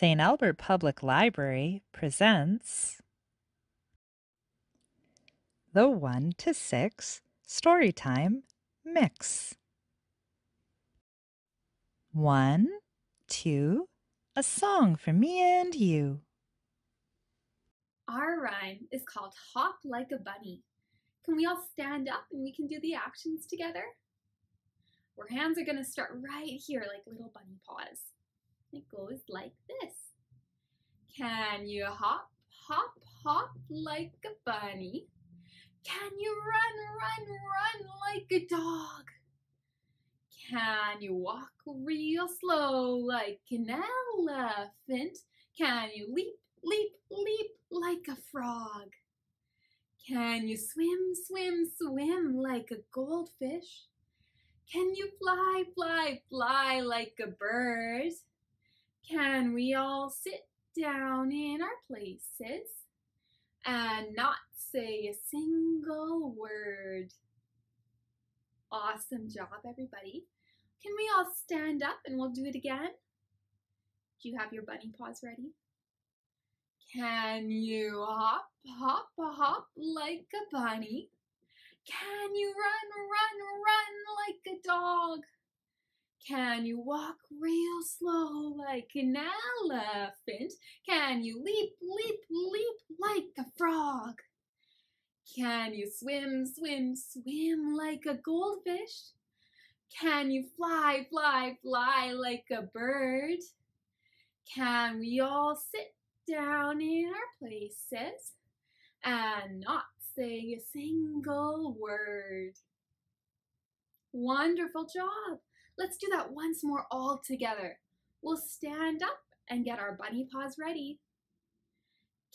St. Albert Public Library presents the 1 to 6 Storytime Mix. 1, 2, a song for me and you. Our rhyme is called Hop Like a Bunny. Can we all stand up and we can do the actions together? Our hands are going to start right here like little bunny paws. It goes like this. Can you hop, hop, hop like a bunny? Can you run, run, run like a dog? Can you walk real slow like an elephant? Can you leap, leap, leap like a frog? Can you swim, swim, swim like a goldfish? Can you fly, fly, fly like a bird? Can we all sit down in our places and not say a single word? Awesome job, everybody. Can we all stand up and we'll do it again? Do you have your bunny paws ready? Can you hop, hop, hop like a bunny? Can you run, run, run like a dog? Can you walk real slow like an elephant? Can you leap, leap, leap like a frog? Can you swim, swim, swim like a goldfish? Can you fly, fly, fly like a bird? Can we all sit down in our places and not say a single word? Wonderful job! Let's do that once more all together. We'll stand up and get our bunny paws ready.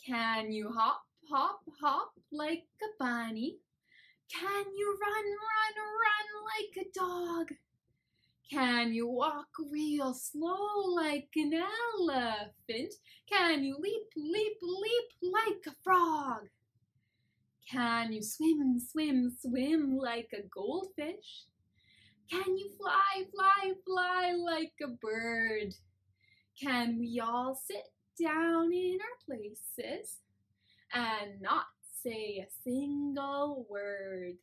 Can you hop, hop, hop like a bunny? Can you run, run, run like a dog? Can you walk real slow like an elephant? Can you leap, leap, leap like a frog? Can you swim, swim, swim like a goldfish? Can you fly, fly, fly like a bird? Can we all sit down in our places and not say a single word?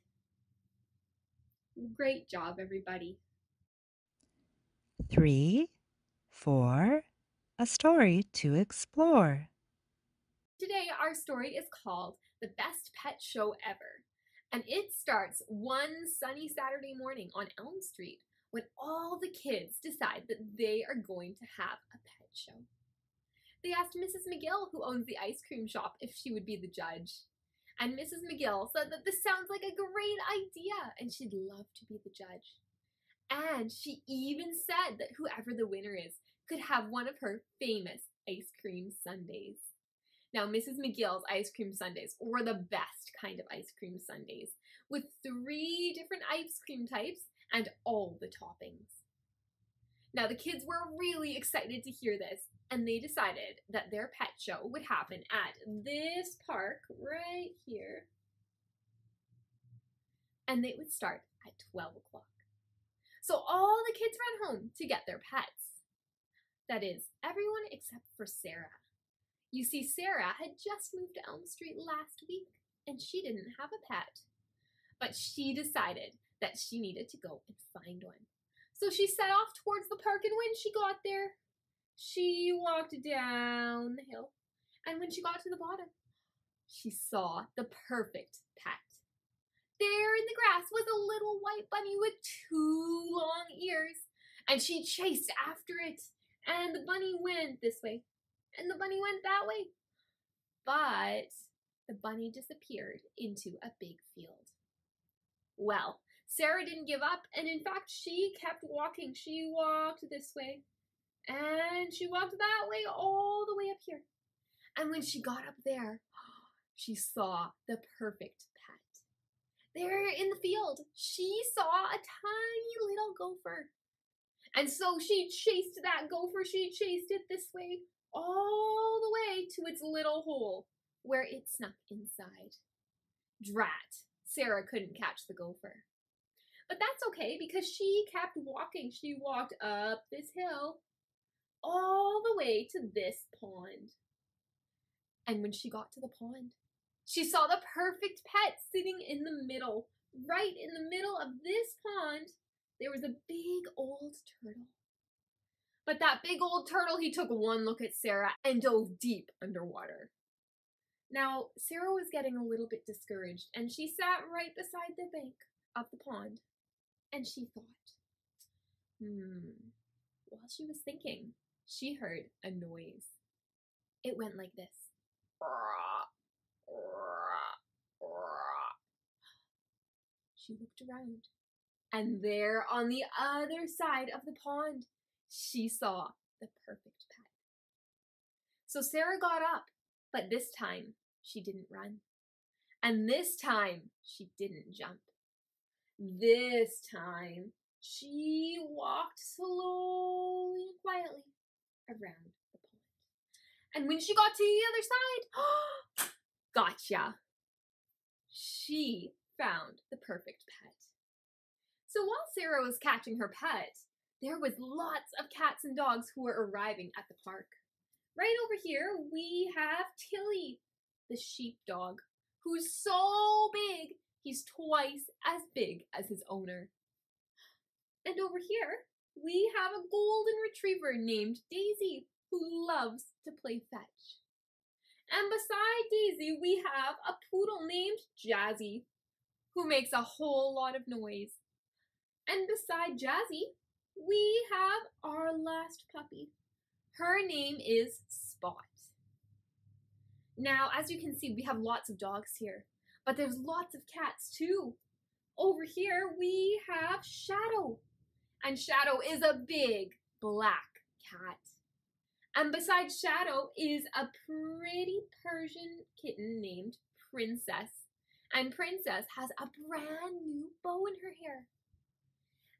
Great job, everybody. Three, four, a story to explore. Today, our story is called The Best Pet Show Ever. And it starts one sunny Saturday morning on Elm Street when all the kids decide that they are going to have a pet show. They asked Mrs. McGill, who owns the ice cream shop, if she would be the judge. And Mrs. McGill said that this sounds like a great idea and she'd love to be the judge. And she even said that whoever the winner is could have one of her famous ice cream sundaes. Now, Mrs. McGill's ice cream sundaes were the best kind of ice cream sundaes, with three different ice cream types and all the toppings. Now, the kids were really excited to hear this, and they decided that their pet show would happen at this park right here. And they would start at 12 o'clock. So all the kids ran home to get their pets. That is, everyone except for Sarah. You see, Sarah had just moved to Elm Street last week and she didn't have a pet. But she decided that she needed to go and find one. So she set off towards the park, and when she got there, she walked down the hill. And when she got to the bottom, she saw the perfect pet. There in the grass was a little white bunny with two long ears, and she chased after it. And the bunny went this way, and the bunny went that way. But the bunny disappeared into a big field. Well, Sarah didn't give up, and in fact, she kept walking. She walked this way, and she walked that way, all the way up here. And when she got up there, she saw the perfect pet. There in the field, she saw a tiny little gopher. And so she chased that gopher, she chased it this way, all the way to its little hole where it snuck inside. Drat, Sarah couldn't catch the gopher. But that's okay because she kept walking. She walked up this hill all the way to this pond. And when she got to the pond, she saw the perfect pet sitting in the middle. Right in the middle of this pond, there was a big old turtle. But that big old turtle, he took one look at Sarah and dove deep underwater. Now, Sarah was getting a little bit discouraged, and she sat right beside the bank of the pond, and she thought, hmm. While she was thinking, she heard a noise. It went like this. She looked around, and there on the other side of the pond, she saw the perfect pet. So Sarah got up, but this time she didn't run. And this time she didn't jump. This time she walked slowly and quietly around the pond. And when she got to the other side, gotcha! She found the perfect pet. So while Sarah was catching her pet, there was lots of cats and dogs who were arriving at the park. Right over here, we have Tilly, the sheepdog, who's so big, he's twice as big as his owner. And over here, we have a golden retriever named Daisy, who loves to play fetch. And beside Daisy, we have a poodle named Jazzy, who makes a whole lot of noise. And beside Jazzy, we have our last puppy. Her name is Spot. Now, as you can see, we have lots of dogs here, but there's lots of cats too. Over here, we have Shadow, and Shadow is a big black cat. And beside Shadow is a pretty Persian kitten named Princess. And Princess has a brand new bow in her hair.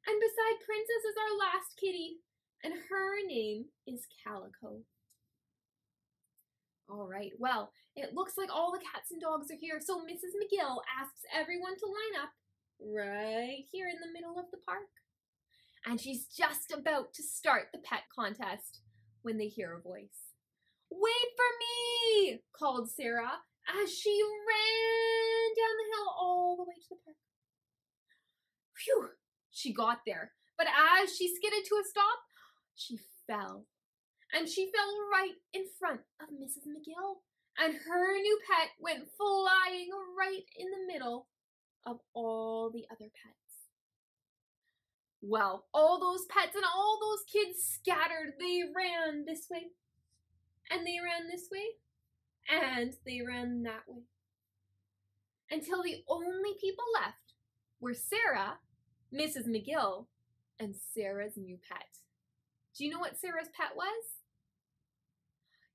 And beside Princess is our last kitty, and her name is Calico. All right, well, it looks like all the cats and dogs are here, so Mrs. McGill asks everyone to line up right here in the middle of the park. And she's just about to start the pet contest when they hear a voice. Wait for me! called Sarah as she ran down the hill all the way to the park. Phew! She got there, but as she skidded to a stop, she fell and she fell right in front of Mrs. McGill, and her new pet went flying right in the middle of all the other pets. Well, all those pets and all those kids scattered. They ran this way, and they ran this way, and they ran that way. Until the only people left were Sarah, Mrs. McGill, and Sarah's new pet. Do you know what Sarah's pet was?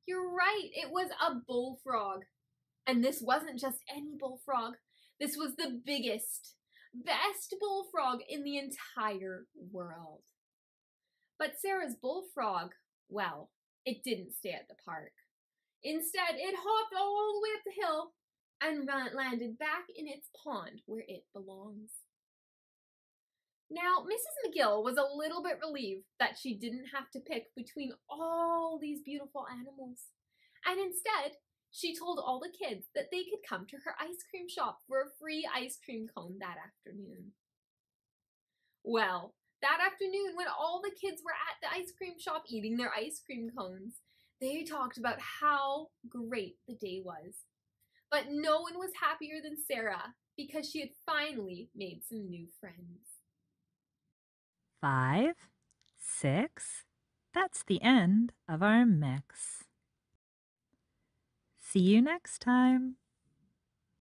You're right, it was a bullfrog. And this wasn't just any bullfrog, this was the biggest, best bullfrog in the entire world. But Sarah's bullfrog, well, it didn't stay at the park. Instead, it hopped all the way up the hill and landed back in its pond where it belongs. Now, Mrs. McGill was a little bit relieved that she didn't have to pick between all these beautiful animals. And instead, she told all the kids that they could come to her ice cream shop for a free ice cream cone that afternoon. Well, that afternoon, when all the kids were at the ice cream shop eating their ice cream cones, they talked about how great the day was. But no one was happier than Sarah because she had finally made some new friends five, six. That's the end of our mix. See you next time.